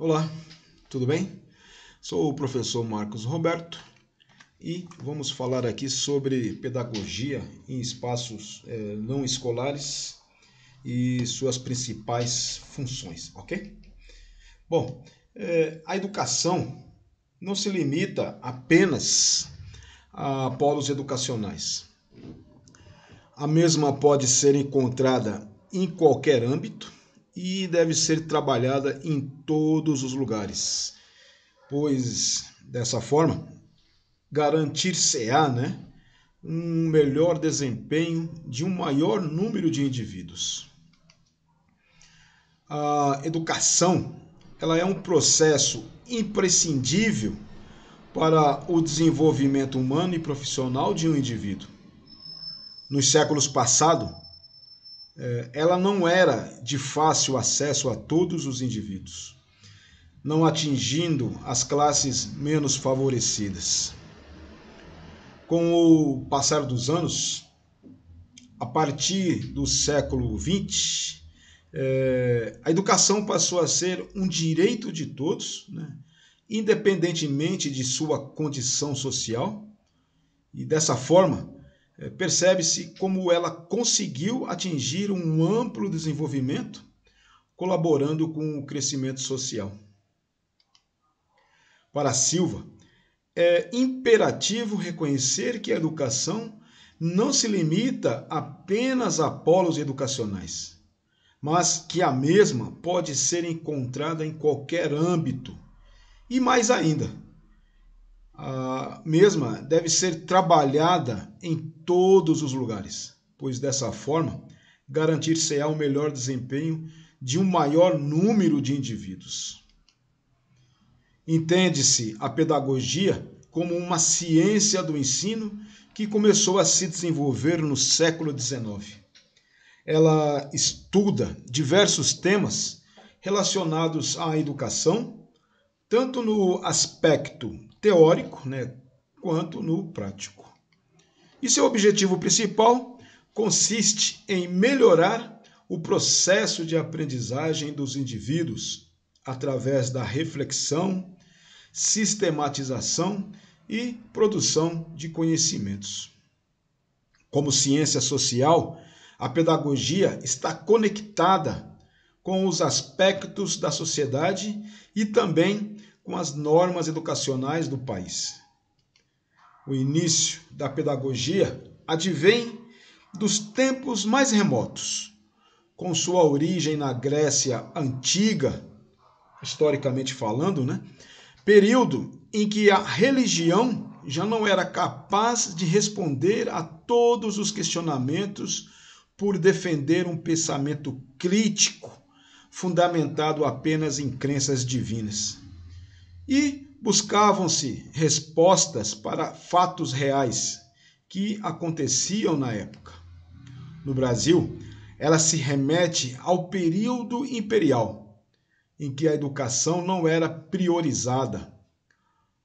Olá, tudo bem? Sou o professor Marcos Roberto e vamos falar aqui sobre pedagogia em espaços eh, não escolares e suas principais funções, ok? Bom, eh, a educação não se limita apenas a polos educacionais. A mesma pode ser encontrada em qualquer âmbito e deve ser trabalhada em todos os lugares, pois dessa forma garantir-se-á né, um melhor desempenho de um maior número de indivíduos. A educação ela é um processo imprescindível para o desenvolvimento humano e profissional de um indivíduo. Nos séculos passados, ela não era de fácil acesso a todos os indivíduos, não atingindo as classes menos favorecidas. Com o passar dos anos, a partir do século XX, é, a educação passou a ser um direito de todos, né? independentemente de sua condição social, e dessa forma, é, percebe-se como ela conseguiu atingir um amplo desenvolvimento, colaborando com o crescimento social. Para Silva, é imperativo reconhecer que a educação não se limita apenas a polos educacionais, mas que a mesma pode ser encontrada em qualquer âmbito. E mais ainda, a mesma deve ser trabalhada em todos os lugares, pois dessa forma garantir-se-á o melhor desempenho de um maior número de indivíduos. Entende-se a pedagogia como uma ciência do ensino que começou a se desenvolver no século XIX. Ela estuda diversos temas relacionados à educação, tanto no aspecto teórico, né, quanto no prático. E seu objetivo principal consiste em melhorar o processo de aprendizagem dos indivíduos através da reflexão, sistematização e produção de conhecimentos. Como ciência social, a pedagogia está conectada com os aspectos da sociedade e também com as normas educacionais do país. O início da pedagogia advém dos tempos mais remotos, com sua origem na Grécia antiga, historicamente falando, né? Período em que a religião já não era capaz de responder a todos os questionamentos por defender um pensamento crítico fundamentado apenas em crenças divinas e buscavam-se respostas para fatos reais que aconteciam na época. No Brasil, ela se remete ao período imperial, em que a educação não era priorizada.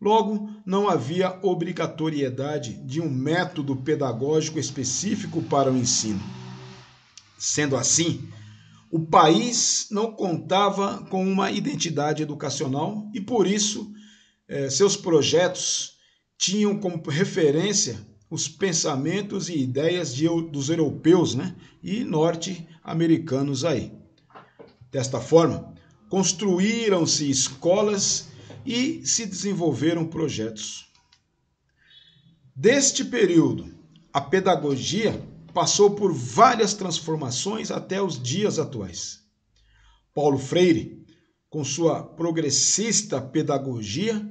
Logo, não havia obrigatoriedade de um método pedagógico específico para o ensino. Sendo assim, o país não contava com uma identidade educacional e, por isso, eh, seus projetos tinham como referência os pensamentos e ideias de, dos europeus né, e norte-americanos aí. Desta forma, construíram-se escolas e se desenvolveram projetos. Deste período, a pedagogia passou por várias transformações até os dias atuais. Paulo Freire, com sua progressista pedagogia,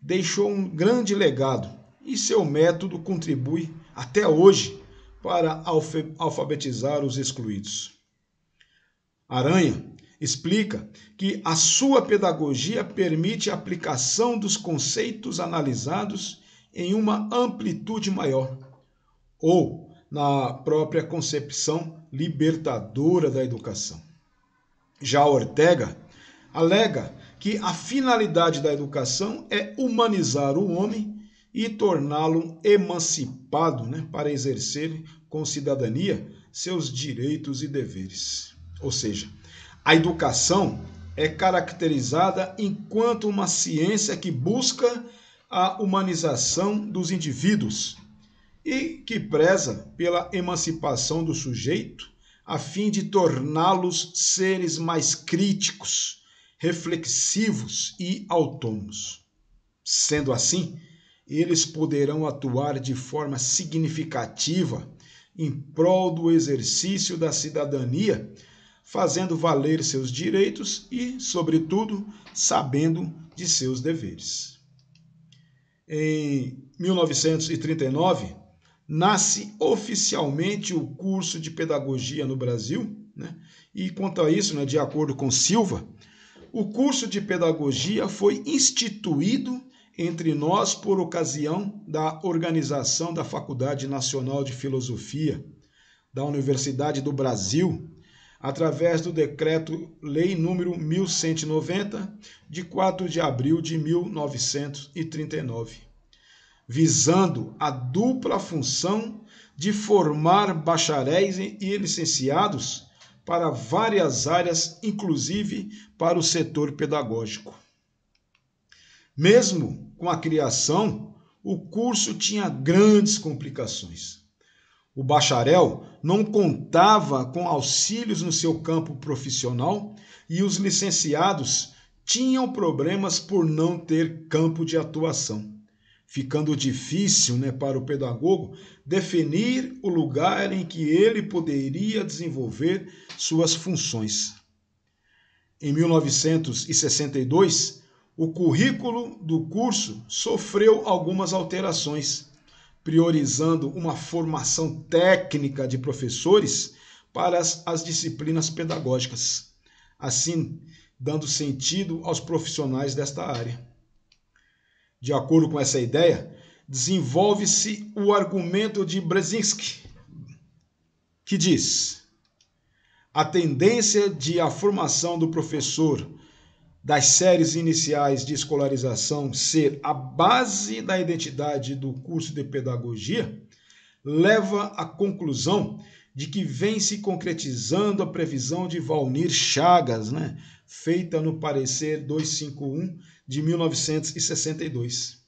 deixou um grande legado e seu método contribui até hoje para alfabetizar os excluídos. Aranha explica que a sua pedagogia permite a aplicação dos conceitos analisados em uma amplitude maior, ou na própria concepção libertadora da educação. Já Ortega alega que a finalidade da educação é humanizar o homem e torná-lo emancipado né, para exercer com cidadania seus direitos e deveres. Ou seja, a educação é caracterizada enquanto uma ciência que busca a humanização dos indivíduos e que preza pela emancipação do sujeito a fim de torná-los seres mais críticos, reflexivos e autônomos. Sendo assim, eles poderão atuar de forma significativa em prol do exercício da cidadania, fazendo valer seus direitos e, sobretudo, sabendo de seus deveres. Em 1939, nasce oficialmente o curso de pedagogia no Brasil, né? e quanto a isso, né, de acordo com Silva, o curso de pedagogia foi instituído entre nós por ocasião da organização da Faculdade Nacional de Filosofia da Universidade do Brasil, através do decreto-lei número 1190 de 4 de abril de 1939, visando a dupla função de formar bacharéis e licenciados para várias áreas, inclusive para o setor pedagógico. Mesmo com a criação, o curso tinha grandes complicações. O bacharel não contava com auxílios no seu campo profissional e os licenciados tinham problemas por não ter campo de atuação, ficando difícil né, para o pedagogo definir o lugar em que ele poderia desenvolver suas funções. Em 1962, o currículo do curso sofreu algumas alterações, priorizando uma formação técnica de professores para as, as disciplinas pedagógicas, assim dando sentido aos profissionais desta área. De acordo com essa ideia, desenvolve-se o argumento de Brzezinski, que diz: a tendência de a formação do professor das séries iniciais de escolarização ser a base da identidade do curso de pedagogia, leva à conclusão de que vem se concretizando a previsão de Valnir Chagas, né, feita no parecer 251 de 1962.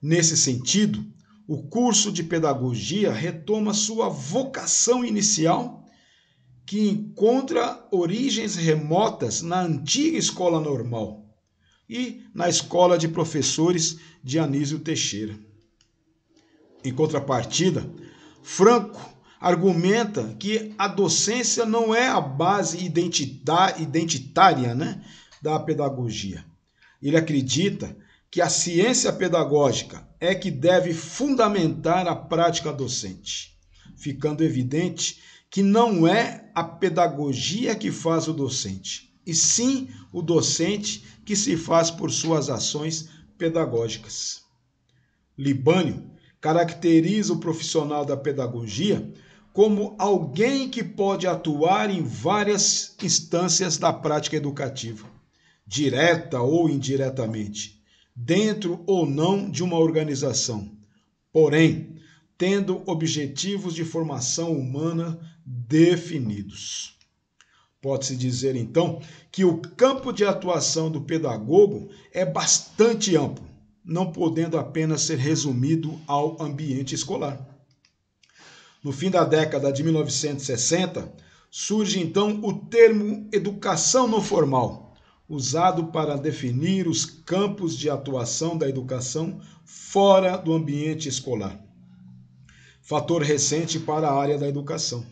Nesse sentido, o curso de pedagogia retoma sua vocação inicial que encontra origens remotas na antiga escola normal e na escola de professores de Anísio Teixeira. Em contrapartida, Franco argumenta que a docência não é a base identitária né, da pedagogia. Ele acredita que a ciência pedagógica é que deve fundamentar a prática docente, ficando evidente que não é a pedagogia que faz o docente, e sim o docente que se faz por suas ações pedagógicas. Libânio caracteriza o profissional da pedagogia como alguém que pode atuar em várias instâncias da prática educativa, direta ou indiretamente, dentro ou não de uma organização. Porém, tendo objetivos de formação humana definidos. Pode-se dizer, então, que o campo de atuação do pedagogo é bastante amplo, não podendo apenas ser resumido ao ambiente escolar. No fim da década de 1960, surge então o termo educação não formal, usado para definir os campos de atuação da educação fora do ambiente escolar fator recente para a área da educação.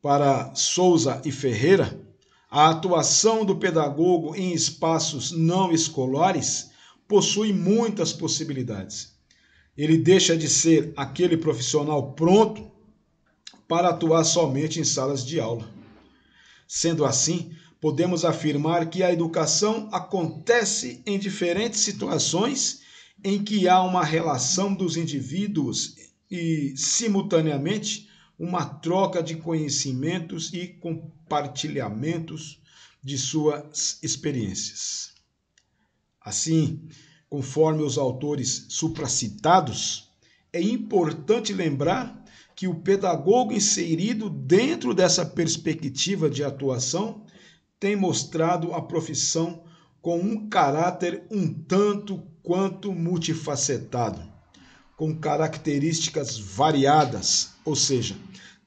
Para Souza e Ferreira, a atuação do pedagogo em espaços não escolares possui muitas possibilidades. Ele deixa de ser aquele profissional pronto para atuar somente em salas de aula. Sendo assim, podemos afirmar que a educação acontece em diferentes situações em que há uma relação dos indivíduos e, simultaneamente, uma troca de conhecimentos e compartilhamentos de suas experiências. Assim, conforme os autores supracitados, é importante lembrar que o pedagogo inserido dentro dessa perspectiva de atuação tem mostrado a profissão com um caráter um tanto quanto multifacetado, com características variadas, ou seja,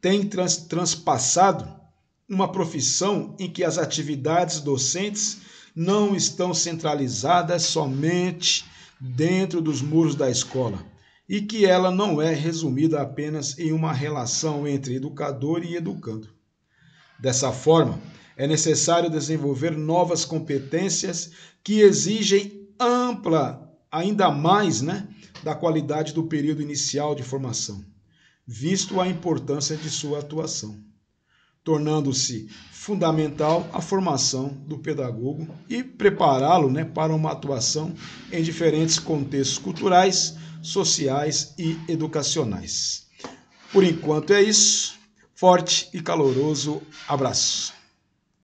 tem trans, transpassado uma profissão em que as atividades docentes não estão centralizadas somente dentro dos muros da escola e que ela não é resumida apenas em uma relação entre educador e educando. Dessa forma, é necessário desenvolver novas competências que exigem ampla, ainda mais, né, da qualidade do período inicial de formação, visto a importância de sua atuação, tornando-se fundamental a formação do pedagogo e prepará-lo né, para uma atuação em diferentes contextos culturais, sociais e educacionais. Por enquanto é isso. Forte e caloroso abraço.